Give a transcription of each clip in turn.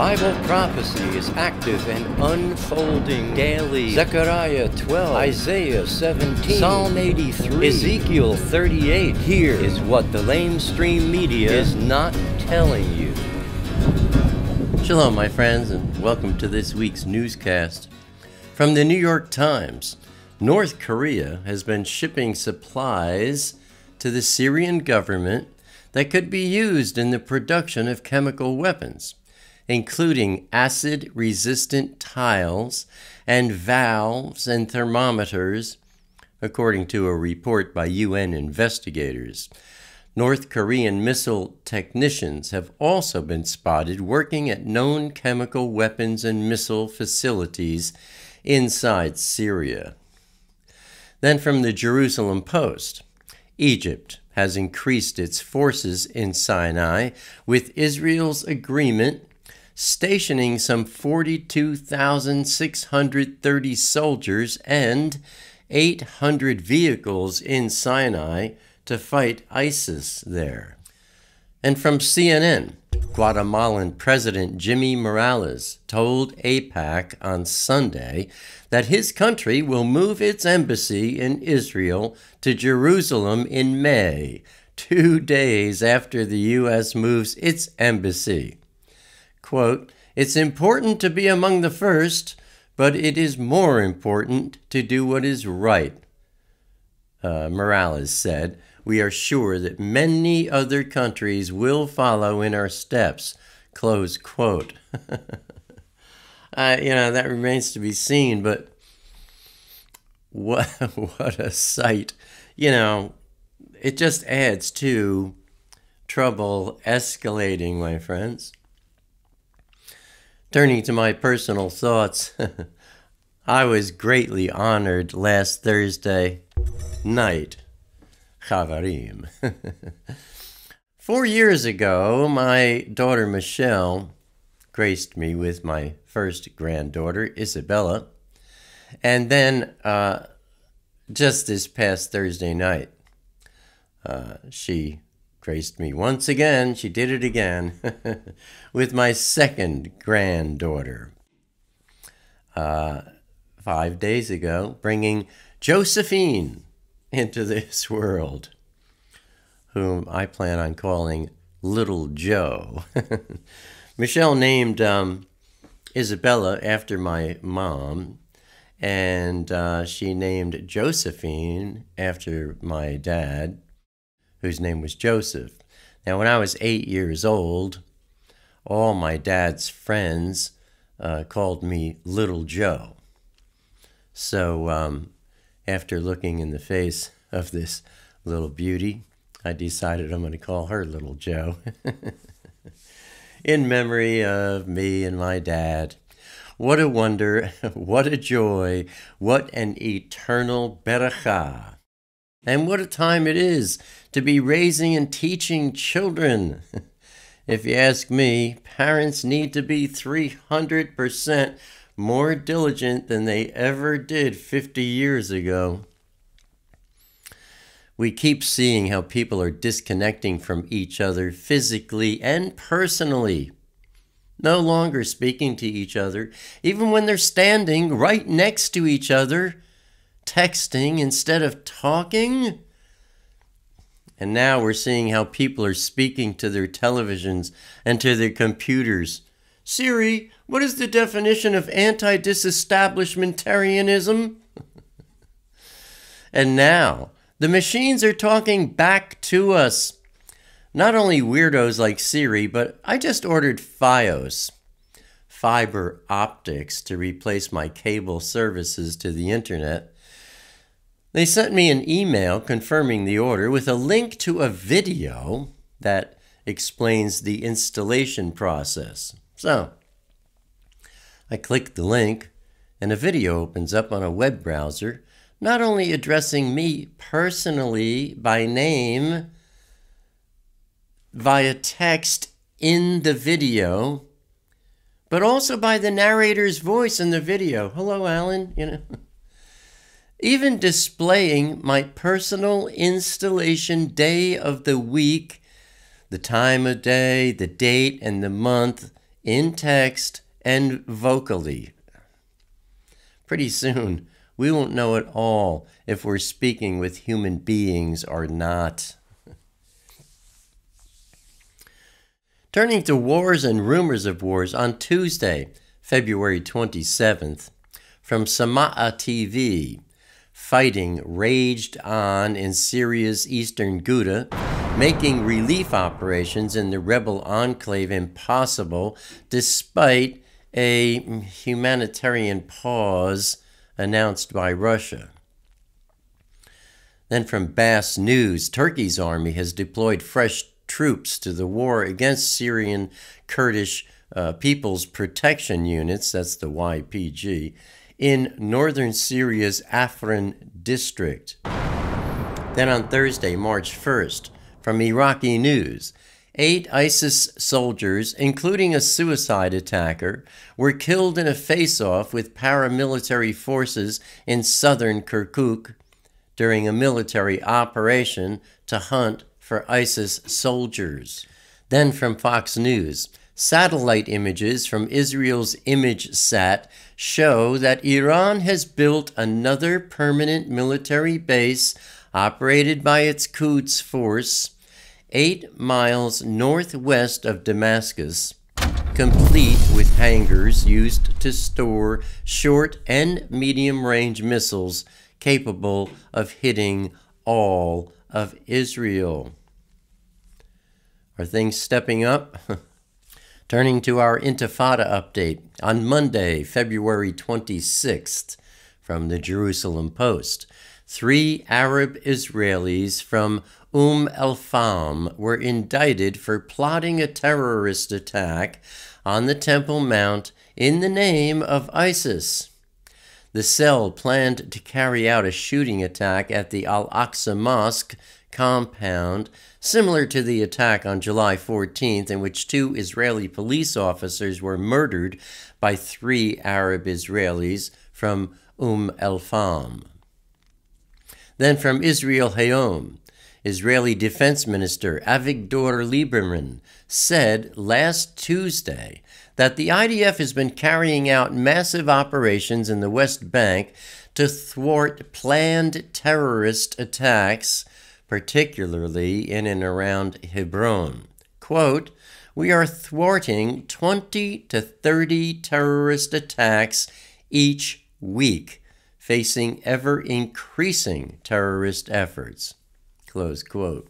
Bible prophecy is active and unfolding daily. Zechariah 12, Isaiah 17, Psalm 83, Ezekiel 38. Here is what the lamestream media is not telling you. Shalom, my friends, and welcome to this week's newscast. From the New York Times, North Korea has been shipping supplies to the Syrian government that could be used in the production of chemical weapons, including acid resistant tiles and valves and thermometers, according to a report by UN investigators. North Korean missile technicians have also been spotted working at known chemical weapons and missile facilities inside Syria. Then from the Jerusalem Post, Egypt has increased its forces in Sinai with Israel's agreement stationing some 42,630 soldiers and 800 vehicles in Sinai to fight ISIS there. And from CNN, Guatemalan President Jimmy Morales told AIPAC on Sunday that his country will move its embassy in Israel to Jerusalem in May, two days after the U.S. moves its embassy. Quote, It's important to be among the first, but it is more important to do what is right, uh, Morales said we are sure that many other countries will follow in our steps. Close quote. uh, you know, that remains to be seen, but what, what a sight. You know, it just adds to trouble escalating, my friends. Turning to my personal thoughts, I was greatly honored last Thursday night Chavarim. Four years ago, my daughter Michelle graced me with my first granddaughter, Isabella. And then uh, just this past Thursday night, uh, she graced me once again. She did it again with my second granddaughter. Uh, five days ago, bringing Josephine into this world, whom I plan on calling Little Joe. Michelle named um, Isabella after my mom, and uh, she named Josephine after my dad, whose name was Joseph. Now, when I was eight years old, all my dad's friends uh, called me Little Joe. So um, after looking in the face of this little beauty, I decided I'm going to call her Little Joe. in memory of me and my dad. What a wonder, what a joy, what an eternal beracha. And what a time it is to be raising and teaching children. if you ask me, parents need to be 300% more diligent than they ever did 50 years ago. We keep seeing how people are disconnecting from each other physically and personally, no longer speaking to each other, even when they're standing right next to each other, texting instead of talking. And now we're seeing how people are speaking to their televisions and to their computers Siri, what is the definition of anti disestablishmentarianism? and now, the machines are talking back to us. Not only weirdos like Siri, but I just ordered Fios, fiber optics, to replace my cable services to the internet. They sent me an email confirming the order with a link to a video that explains the installation process. So, I click the link, and a video opens up on a web browser, not only addressing me personally by name via text in the video, but also by the narrator's voice in the video. Hello, Alan. You know. Even displaying my personal installation day of the week, the time of day, the date, and the month in text and vocally. Pretty soon, we won't know at all if we're speaking with human beings or not. Turning to wars and rumors of wars on Tuesday, February 27th, from Sama'a TV, fighting raged on in Syria's eastern Ghouta, making relief operations in the rebel enclave impossible despite a humanitarian pause announced by Russia. Then from BasNews, Turkey's army has deployed fresh troops to the war against Syrian Kurdish uh, People's Protection Units, that's the YPG, in northern Syria's Afrin district. Then on Thursday, March 1st, from Iraqi News, eight ISIS soldiers, including a suicide attacker, were killed in a face off with paramilitary forces in southern Kirkuk during a military operation to hunt for ISIS soldiers. Then from Fox News, Satellite images from Israel's ImageSat show that Iran has built another permanent military base operated by its Quds force eight miles northwest of Damascus, complete with hangars used to store short and medium range missiles capable of hitting all of Israel. Are things stepping up? Turning to our Intifada update on Monday, February 26th, from the Jerusalem Post. Three Arab Israelis from Umm el Fahm were indicted for plotting a terrorist attack on the Temple Mount in the name of ISIS. The cell planned to carry out a shooting attack at the Al Aqsa Mosque compound, similar to the attack on July 14th, in which two Israeli police officers were murdered by three Arab Israelis from Umm el Fahm. Then from Israel Hayom, Israeli Defense Minister Avigdor Lieberman said last Tuesday that the IDF has been carrying out massive operations in the West Bank to thwart planned terrorist attacks particularly in and around Hebron. Quote, we are thwarting 20 to 30 terrorist attacks each week, facing ever increasing terrorist efforts. Close quote.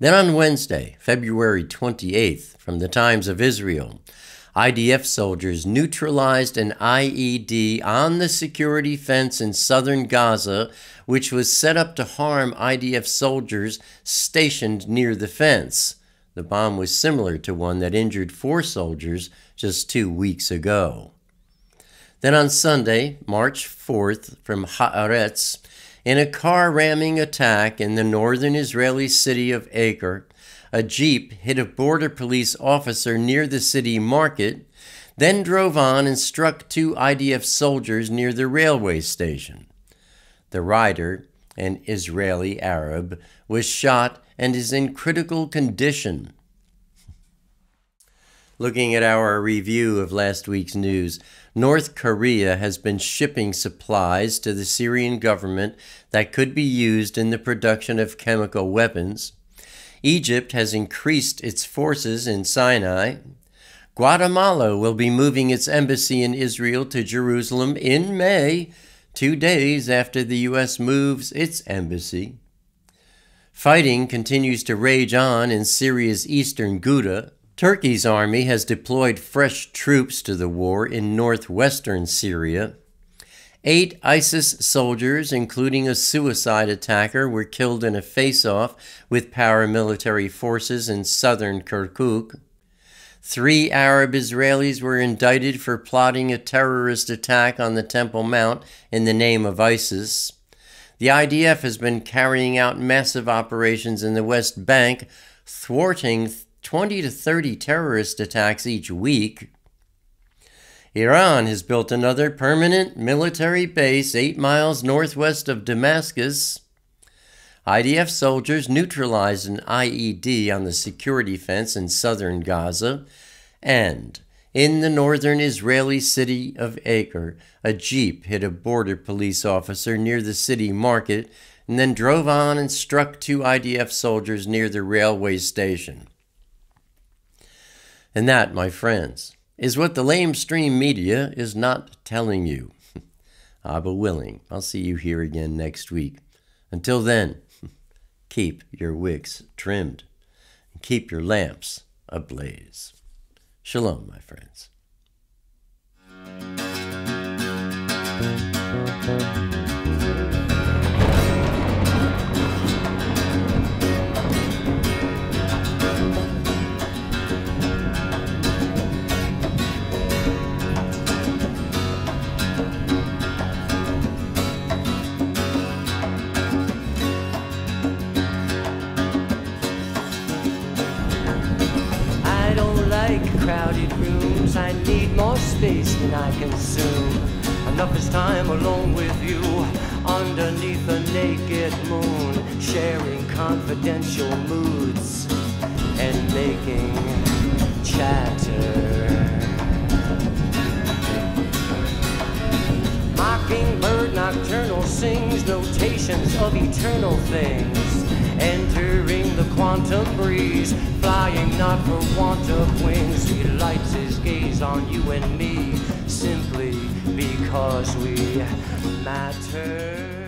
Then on Wednesday, February 28th, from the Times of Israel, IDF soldiers neutralized an IED on the security fence in southern Gaza, which was set up to harm IDF soldiers stationed near the fence. The bomb was similar to one that injured four soldiers just two weeks ago. Then on Sunday, March 4th, from Haaretz, in a car ramming attack in the northern Israeli city of Acre, a Jeep hit a border police officer near the city market, then drove on and struck two IDF soldiers near the railway station. The rider, an Israeli Arab, was shot and is in critical condition. Looking at our review of last week's news, North Korea has been shipping supplies to the Syrian government that could be used in the production of chemical weapons. Egypt has increased its forces in Sinai. Guatemala will be moving its embassy in Israel to Jerusalem in May, two days after the U.S. moves its embassy. Fighting continues to rage on in Syria's eastern Ghouta. Turkey's army has deployed fresh troops to the war in northwestern Syria. Eight ISIS soldiers, including a suicide attacker, were killed in a face off with paramilitary forces in southern Kirkuk. Three Arab Israelis were indicted for plotting a terrorist attack on the Temple Mount in the name of ISIS. The IDF has been carrying out massive operations in the West Bank, thwarting 20 to 30 terrorist attacks each week. Iran has built another permanent military base eight miles northwest of Damascus. IDF soldiers neutralized an IED on the security fence in southern Gaza. And in the northern Israeli city of Acre, a jeep hit a border police officer near the city market and then drove on and struck two IDF soldiers near the railway station. And that, my friends, is what the lamestream media is not telling you. Ah, I Abba willing, I'll see you here again next week. Until then, keep your wicks trimmed and keep your lamps ablaze. Shalom, my friends. Crowded rooms. I need more space than I consume. Enough is time alone with you underneath a naked moon, sharing confidential moods and making chatter. Mockingbird nocturnal sings notations of eternal things quantum breeze, flying not for want of wings. He lights his gaze on you and me simply because we matter.